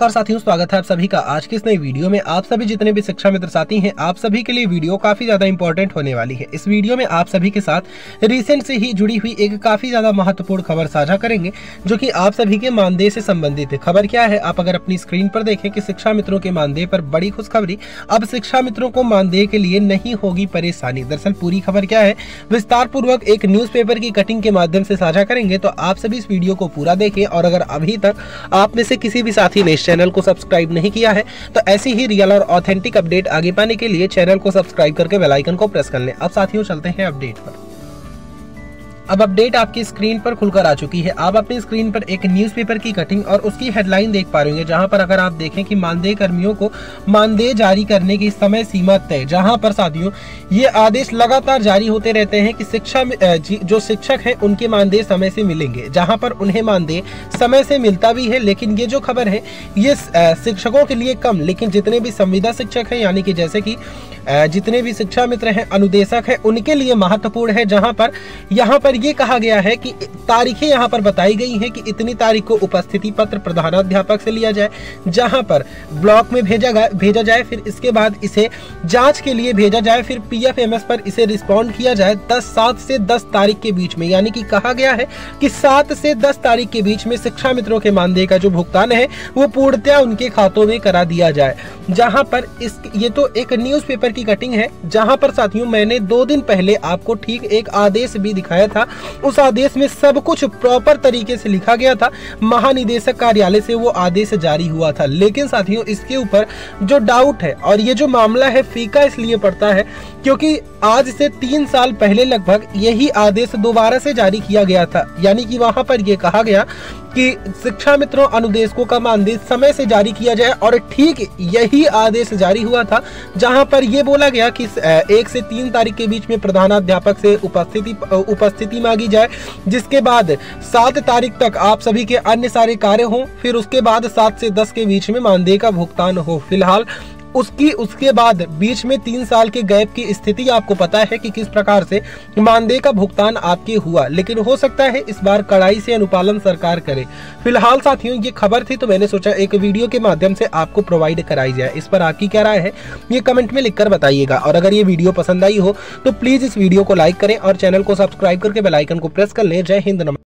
नमस्कार साथियों, स्वागत है आप सभी का आज की इस नई वीडियो में। आप सभी जितने भी शिक्षा मित्र साथी हैं, आप सभी के लिए वीडियो काफ़ी ज़्यादा इंपॉर्टेंट होने वाली है। इस वीडियो में आप सभी के साथ रिसेंट से ही जुड़ी हुई एक काफ़ी ज़्यादा महत्वपूर्ण खबर साझा करेंगे, जो कि आप सभी के मानदेय से संबंधित है। खबर क्या है? आप अगर अपनी स्क्रीन पर देखें कि शिक्षा मित्रों के मानदेय पर बड़ी खुशखबरी, अब शिक्षा मित्रों को मानदेय के लिए नहीं होगी परेशानी। दरअसल पूरी खबर क्या है? विस्तार पूर्वक एक न्यूज़ की कटिंग के माध्यम से साझा करेंगे तो आप सभी इस वीडियो को पूरा देखें। और अगर अभी तक आप में से किसी भी साथी ने चैनल को सब्सक्राइब नहीं किया है तो ऐसी ही रियल और ऑथेंटिक अपडेट आगे पाने के लिए चैनल को सब्सक्राइब करके बेलाइकन को प्रेस कर लें। अब साथियों, चलते हैं अपडेट पर। अब अपडेट आपकी स्क्रीन पर खुलकर आ चुकी है। आप अपनी स्क्रीन पर एक न्यूज़पेपर की कटिंग और उसकी हेडलाइन देख पा रहे होंगे, जहाँ पर अगर आप देखें कि मानदेय कर्मियों को मानदेय जारी करने की समय सीमा तय, जहाँ पर साथियों, ये आदेश लगातार जारी होते रहते हैं कि शिक्षा जो शिक्षक है, उनके मानदेय समय से मिलेंगे, जहाँ पर उन्हें मानदेय समय से मिलता भी है, लेकिन ये जो खबर है, ये शिक्षकों के लिए कम, लेकिन जितने भी संविदा शिक्षक है, यानी कि जैसे की जितने भी शिक्षा मित्र हैं, अनुदेशक है, उनके लिए महत्वपूर्ण है, जहाँ पर, यहाँ पर ये कहा गया है कि तारीखें यहाँ पर बताई गई हैं कि इतनी तारीख को उपस्थिति पत्र प्रधानाध्यापक से लिया जाए, जहाँ पर ब्लॉक में भेजा भेजा जाए, फिर इसके बाद इसे जाँच के लिए भेजा जाए, फिर पीएफएमएस पर इसे रिस्पॉन्ड किया जाए, दस सात से दस तारीख के बीच में। यानी कि कहा गया है कि सात से दस तारीख के बीच में शिक्षा मित्रों के मानदेय का जो भुगतान है, वो पूर्णतया उनके खातों में करा दिया जाए। जहाँ पर इस, ये तो एक न्यूज़पेपर की कटिंग है, जहाँ पर साथियों, मैंने दो दिन पहले आपको ठीक एक आदेश भी दिखाया था। उस आदेश में कुछ प्रॉपर तरीके से लिखा गया था। महानिदेशक कार्यालय से वो आदेश जारी हुआ था। लेकिन साथियों, इसके ऊपर जो डाउट है और ये जो मामला है, फीका इसलिए पड़ता है क्योंकि आज से तीन साल पहले लगभग यही आदेश दोबारा से जारी किया गया था। यानी कि वहाँ पर यह कहा गया कि शिक्षा मित्रों, अनुदेशकों का मानदेय समय से जारी किया जाए और ठीक यही आदेश जारी हुआ था, जहाँ पर यह बोला गया कि एक से तीन तारीख के बीच में प्रधानाध्यापक से उपस्थिति उपस्थिति मांगी जाए, जिसके बाद सात तारीख तक आप सभी के अन्य सारे कार्य हों, फिर उसके बाद सात से दस के बीच में मानदेय का भुगतान हो। फ़िलहाल उसकी, उसके बाद बीच में तीन साल के गैप की स्थिति आपको पता है कि किस प्रकार से मानदेय का भुगतान आपके हुआ। लेकिन हो सकता है इस बार कड़ाई से अनुपालन सरकार करे। फ़िलहाल साथियों, ये खबर थी तो मैंने सोचा एक वीडियो के माध्यम से आपको प्रोवाइड कराई जाए। इस पर आपकी क्या राय है, ये कमेंट में लिखकर बताइएगा। और अगर ये वीडियो पसंद आई हो तो प्लीज़ इस वीडियो को लाइक करें और चैनल को सब्सक्राइब करके बेलाइकन को प्रेस कर लें। जय हिंद, नमस्कार।